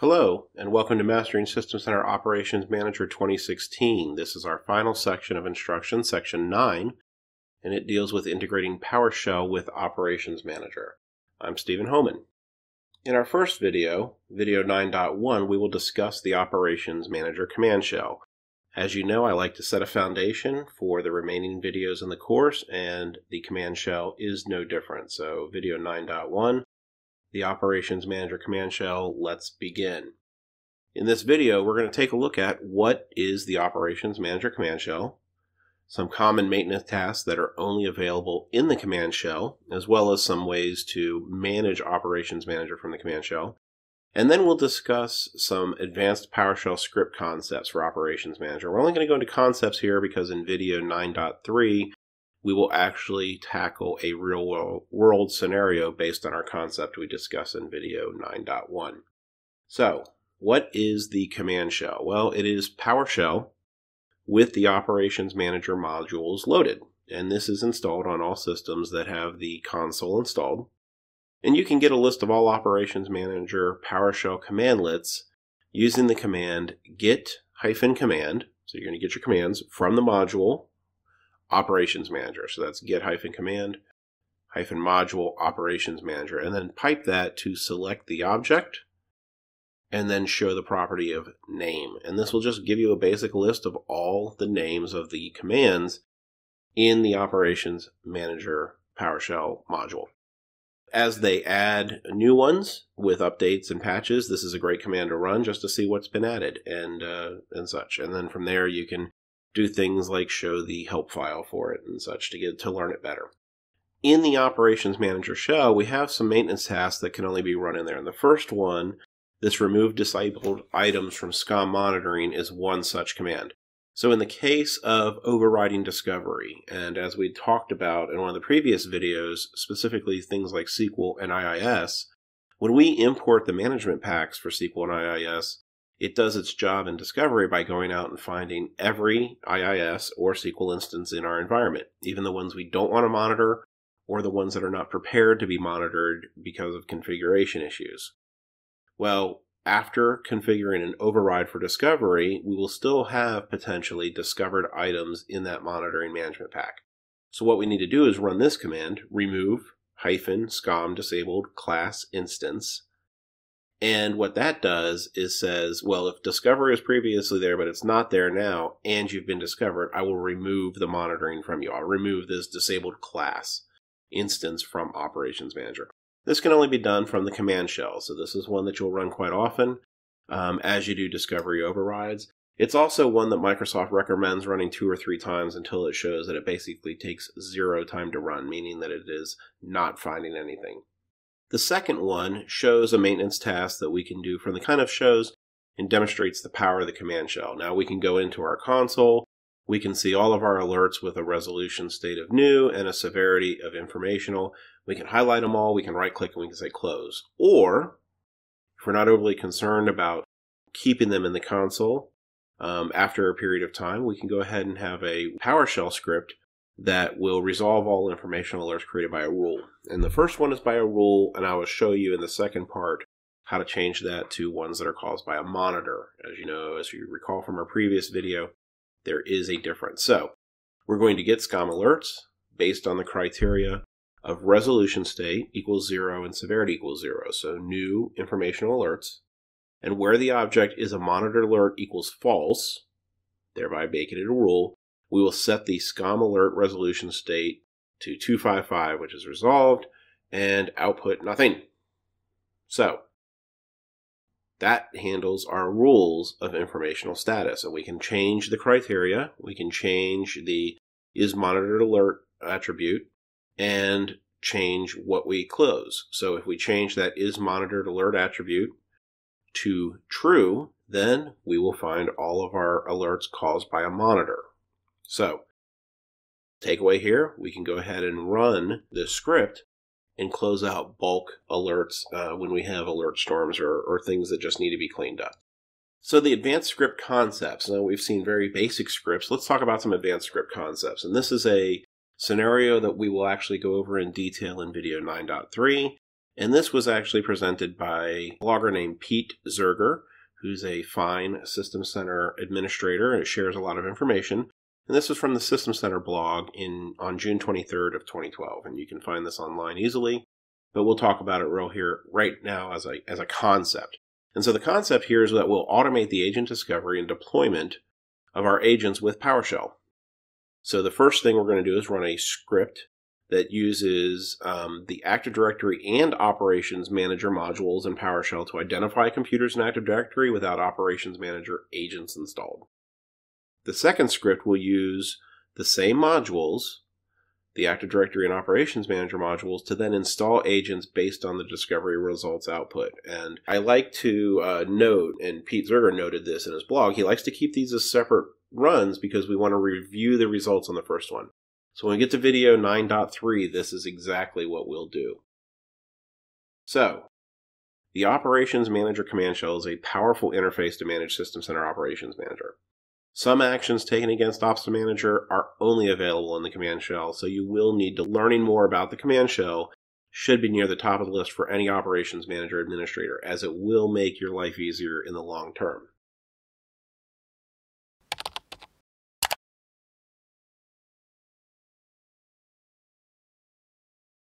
Hello, and welcome to Mastering System Center Operations Manager 2016. This is our final section of instruction, section 9, and it deals with integrating PowerShell with Operations Manager. I'm Stephen Homan. In our first video, video 9.1, we will discuss the Operations Manager command shell. As you know, I like to set a foundation for the remaining videos in the course, and the command shell is no different. So video 9.1 the Operations Manager command shell, let's begin. In this video, we're going to take a look at what is the Operations Manager command shell, some common maintenance tasks that are only available in the command shell, as well as some ways to manage Operations Manager from the command shell. And then we'll discuss some advanced PowerShell script concepts for Operations Manager. We're only going to go into concepts here because in video 9.3, we will actually tackle a real world scenario based on our concept we discuss in video 9.1. So, what is the command shell? Well, it is PowerShell with the Operations Manager modules loaded. And this is installed on all systems that have the console installed. And you can get a list of all Operations Manager PowerShell commandlets using the command get-command. So you're going to get your commands from the module operations manager. So that's get hyphen command hyphen module operations manager and then pipe that to select the object and then show the property of name. And this will just give you a basic list of all the names of the commands in the operations manager PowerShell module. As they add new ones with updates and patches, this is a great command to run just to see what's been added and uh, and such. And then from there, you can do things like show the help file for it and such to get to learn it better. In the Operations Manager shell, we have some maintenance tasks that can only be run in there. And the first one, this remove disabled items from SCOM monitoring, is one such command. So in the case of overriding discovery, and as we talked about in one of the previous videos, specifically things like SQL and IIS, when we import the management packs for SQL and IIS, it does its job in discovery by going out and finding every IIS or SQL instance in our environment, even the ones we don't want to monitor or the ones that are not prepared to be monitored because of configuration issues. Well, after configuring an override for discovery, we will still have potentially discovered items in that monitoring management pack. So what we need to do is run this command, remove hyphen scom disabled class instance and what that does is says, well, if Discovery is previously there, but it's not there now, and you've been discovered, I will remove the monitoring from you. I'll remove this disabled class instance from Operations Manager. This can only be done from the command shell, so this is one that you'll run quite often um, as you do Discovery overrides. It's also one that Microsoft recommends running two or three times until it shows that it basically takes zero time to run, meaning that it is not finding anything. The second one shows a maintenance task that we can do from the kind of shows and demonstrates the power of the command shell. Now we can go into our console, we can see all of our alerts with a resolution state of new and a severity of informational. We can highlight them all, we can right click and we can say close. Or, if we're not overly concerned about keeping them in the console, um, after a period of time, we can go ahead and have a PowerShell script that will resolve all informational alerts created by a rule. And the first one is by a rule, and I will show you in the second part how to change that to ones that are caused by a monitor. As you know, as you recall from our previous video, there is a difference. So we're going to get SCOM alerts based on the criteria of resolution state equals zero and severity equals zero. So new informational alerts. And where the object is a monitor alert equals false, thereby making it a rule, we will set the SCOM alert resolution state to 255, which is resolved, and output nothing. So, that handles our rules of informational status. And we can change the criteria, we can change the is monitored alert attribute, and change what we close. So if we change that is monitored alert attribute to true, then we will find all of our alerts caused by a monitor. So, takeaway here, we can go ahead and run this script and close out bulk alerts uh, when we have alert storms or, or things that just need to be cleaned up. So the advanced script concepts. Now we've seen very basic scripts. Let's talk about some advanced script concepts. And this is a scenario that we will actually go over in detail in video 9.3. And this was actually presented by a blogger named Pete Zerger, who's a fine System Center administrator, and shares a lot of information. And this is from the System Center blog in on June 23rd of 2012, and you can find this online easily. But we'll talk about it real here right now as a as a concept. And so the concept here is that we'll automate the agent discovery and deployment of our agents with PowerShell. So the first thing we're going to do is run a script that uses um, the Active Directory and Operations Manager modules in PowerShell to identify computers in Active Directory without Operations Manager agents installed. The second script will use the same modules, the Active Directory and Operations Manager modules, to then install agents based on the discovery results output. And I like to uh, note, and Pete Zerger noted this in his blog, he likes to keep these as separate runs because we want to review the results on the first one. So when we get to video 9.3, this is exactly what we'll do. So, the Operations Manager command shell is a powerful interface to manage System Center Operations Manager. Some actions taken against Ops Manager are only available in the command shell, so you will need to learning more about the command shell should be near the top of the list for any Operations Manager administrator, as it will make your life easier in the long term.